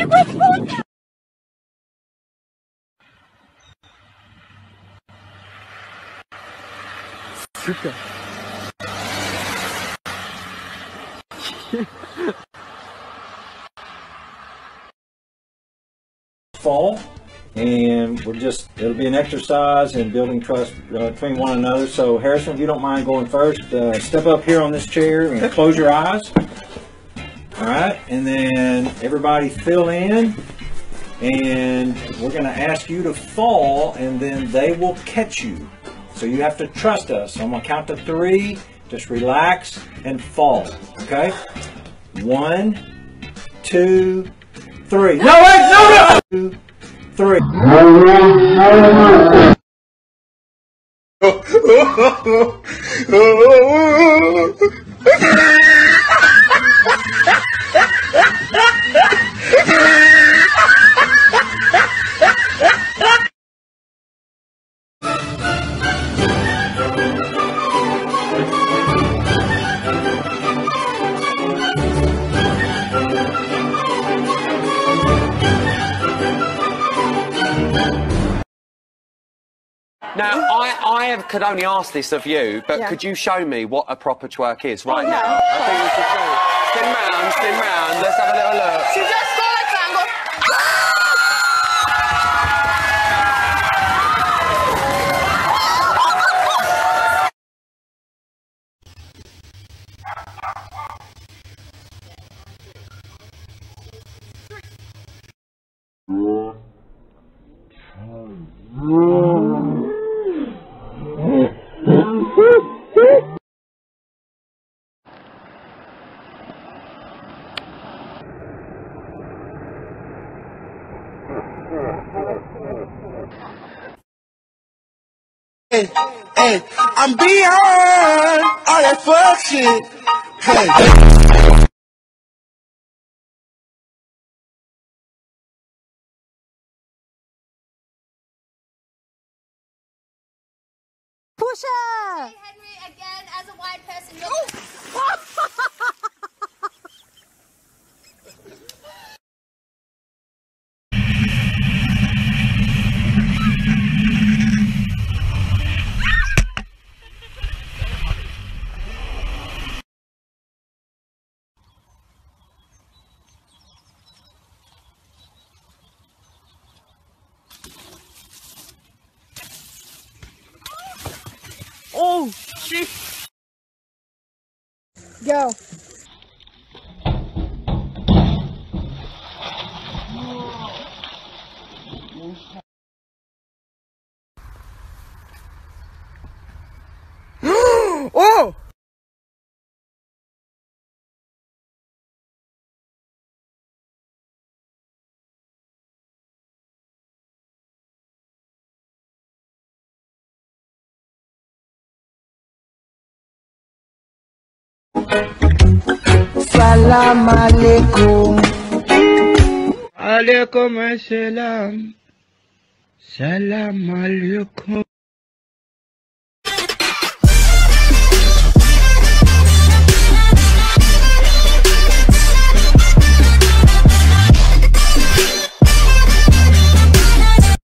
Super. fall and we're just it'll be an exercise in building trust uh, between one another so harrison if you don't mind going first uh, step up here on this chair and close your eyes all right and then everybody fill in and we're going to ask you to fall and then they will catch you. So you have to trust us. I'm going to count to three. Just relax and fall okay? One two three. No wait no no! Two three Now, I, I could only ask this of you, but Yeah. could you show me what a proper twerk is right yeah. now? I think we should show. Spin round, spin round. Let's have a little look. She just go like that and go. Hey, hey, I'm beyond all that fuck shit. Hey. Pusha! Henry, again, as a white person, you're Oh, shit. Go. Oh! Salam alaikum. Alaikum assalam. Salam alaikum.